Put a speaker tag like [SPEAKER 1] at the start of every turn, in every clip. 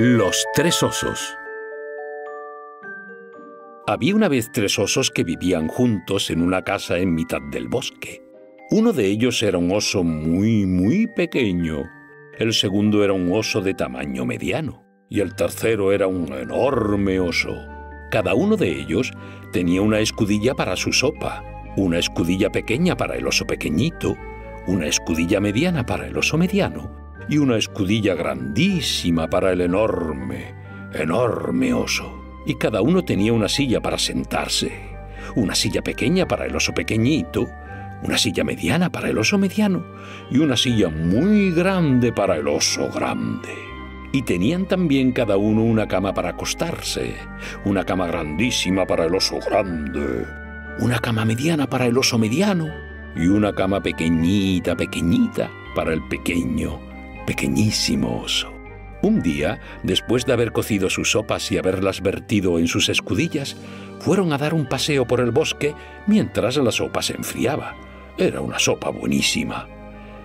[SPEAKER 1] Los tres osos. Había una vez tres osos que vivían juntos en una casa en mitad del bosque. Uno de ellos era un oso muy, muy pequeño. El segundo era un oso de tamaño mediano. Y el tercero era un enorme oso. Cada uno de ellos tenía una escudilla para su sopa, una escudilla pequeña para el oso pequeñito, una escudilla mediana para el oso mediano y una escudilla grandísima para el enorme, enorme oso. Y cada uno tenía una silla para sentarse, una silla pequeña para el oso pequeñito, una silla mediana para el oso mediano y una silla muy grande para el oso grande. Y tenían también cada uno una cama para acostarse, una cama grandísima para el oso grande, una cama mediana para el oso mediano y una cama pequeñita, pequeñita para el pequeño, pequeñísimo oso. Un día, después de haber cocido sus sopas y haberlas vertido en sus escudillas, fueron a dar un paseo por el bosque mientras la sopa se enfriaba. Era una sopa buenísima.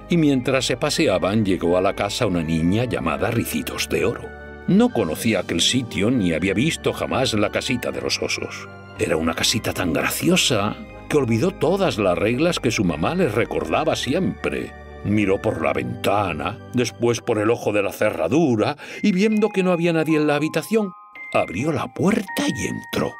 [SPEAKER 1] Y mientras se paseaban llegó a la casa una niña llamada Ricitos de Oro. No conocía aquel sitio ni había visto jamás la casita de los osos. Era una casita tan graciosa que olvidó todas las reglas que su mamá les recordaba siempre Miró por la ventana, después por el ojo de la cerradura, y viendo que no había nadie en la habitación, abrió la puerta y entró.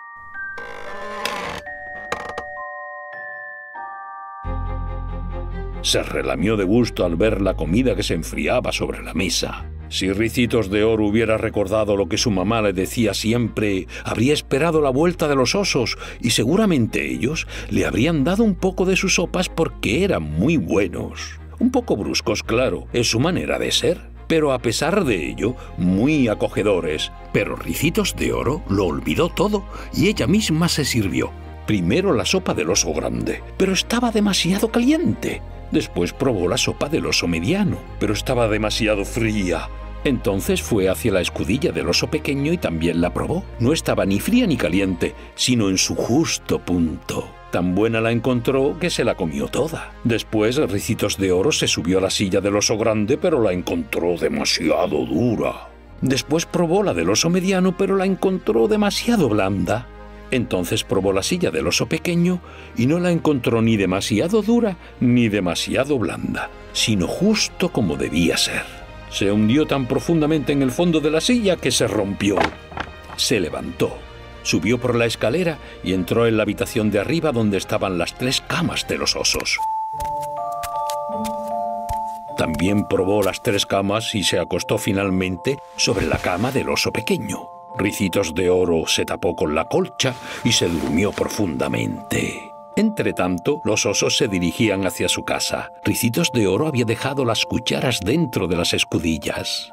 [SPEAKER 1] Se relamió de gusto al ver la comida que se enfriaba sobre la mesa. Si Ricitos de Oro hubiera recordado lo que su mamá le decía siempre, habría esperado la vuelta de los osos y seguramente ellos le habrían dado un poco de sus sopas porque eran muy buenos. Un poco bruscos, claro, es su manera de ser, pero a pesar de ello, muy acogedores. Pero Ricitos de Oro lo olvidó todo y ella misma se sirvió. Primero la sopa del oso grande, pero estaba demasiado caliente. Después probó la sopa del oso mediano, pero estaba demasiado fría. Entonces fue hacia la escudilla del oso pequeño y también la probó. No estaba ni fría ni caliente, sino en su justo punto. Tan buena la encontró que se la comió toda. Después, Ricitos de Oro se subió a la silla del oso grande, pero la encontró demasiado dura. Después probó la del oso mediano, pero la encontró demasiado blanda. Entonces probó la silla del oso pequeño y no la encontró ni demasiado dura ni demasiado blanda, sino justo como debía ser. Se hundió tan profundamente en el fondo de la silla que se rompió. Se levantó subió por la escalera y entró en la habitación de arriba donde estaban las tres camas de los osos. También probó las tres camas y se acostó finalmente sobre la cama del oso pequeño. Ricitos de Oro se tapó con la colcha y se durmió profundamente. Entretanto, los osos se dirigían hacia su casa. Ricitos de Oro había dejado las cucharas dentro de las escudillas.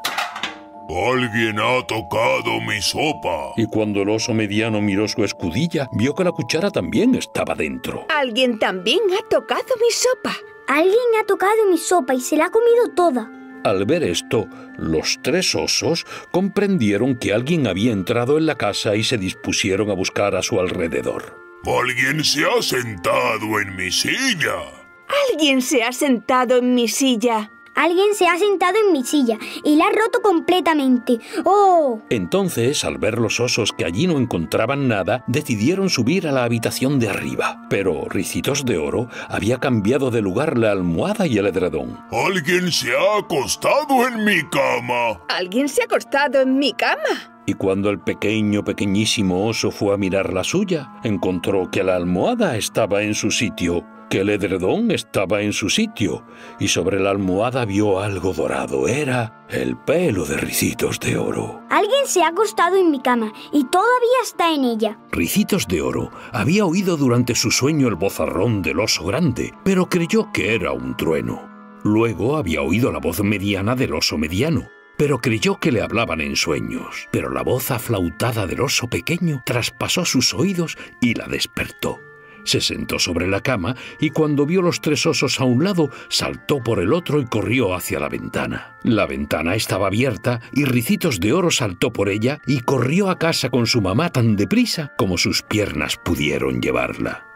[SPEAKER 2] Alguien ha tocado mi sopa.
[SPEAKER 1] Y cuando el oso mediano miró su escudilla, vio que la cuchara también estaba dentro.
[SPEAKER 3] Alguien también ha tocado mi sopa.
[SPEAKER 4] Alguien ha tocado mi sopa y se la ha comido toda.
[SPEAKER 1] Al ver esto, los tres osos comprendieron que alguien había entrado en la casa y se dispusieron a buscar a su alrededor.
[SPEAKER 2] Alguien se ha sentado en mi silla.
[SPEAKER 3] Alguien se ha sentado en mi silla.
[SPEAKER 4] Alguien se ha sentado en mi silla y la ha roto completamente. ¡Oh!
[SPEAKER 1] Entonces, al ver los osos que allí no encontraban nada, decidieron subir a la habitación de arriba. Pero Ricitos de Oro había cambiado de lugar la almohada y el edredón.
[SPEAKER 2] Alguien se ha acostado en mi cama.
[SPEAKER 3] Alguien se ha acostado en mi cama.
[SPEAKER 1] Y cuando el pequeño, pequeñísimo oso fue a mirar la suya, encontró que la almohada estaba en su sitio que el edredón estaba en su sitio y sobre la almohada vio algo dorado. Era el pelo de Ricitos de Oro.
[SPEAKER 4] Alguien se ha acostado en mi cama y todavía está en ella.
[SPEAKER 1] Ricitos de Oro había oído durante su sueño el bozarrón del oso grande, pero creyó que era un trueno. Luego había oído la voz mediana del oso mediano, pero creyó que le hablaban en sueños. Pero la voz aflautada del oso pequeño traspasó sus oídos y la despertó. Se sentó sobre la cama y cuando vio los tres osos a un lado, saltó por el otro y corrió hacia la ventana. La ventana estaba abierta y Ricitos de Oro saltó por ella y corrió a casa con su mamá tan deprisa como sus piernas pudieron llevarla.